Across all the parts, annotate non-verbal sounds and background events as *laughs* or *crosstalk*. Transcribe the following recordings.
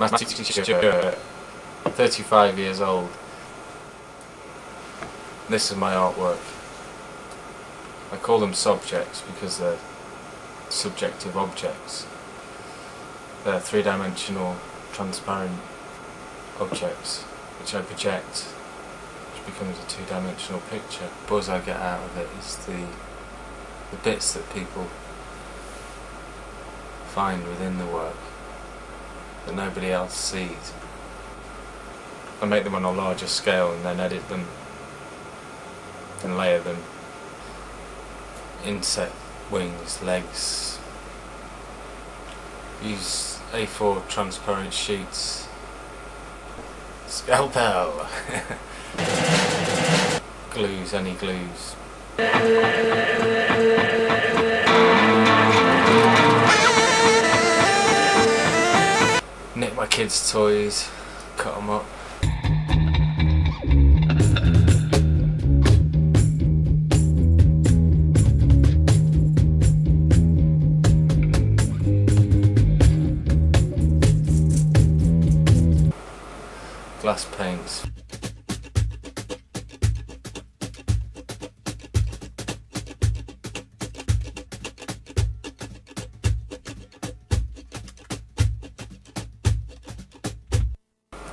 Matty Stuart, 35 years old. This is my artwork. I call them subjects because they're subjective objects. They're three-dimensional, transparent objects which I project, which becomes a two-dimensional picture. The buzz I get out of it is the the bits that people find within the work that nobody else sees. I make them on a larger scale and then edit them and layer them. Insect wings, legs. Use A4 transparent sheets. Scalpel! *laughs* glues, any glues. Kids' toys, cut them up. Glass paints.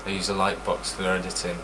I use a light box for their editing